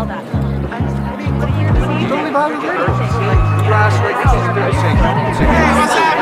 all that. Totally bothers me. Brother, what's up?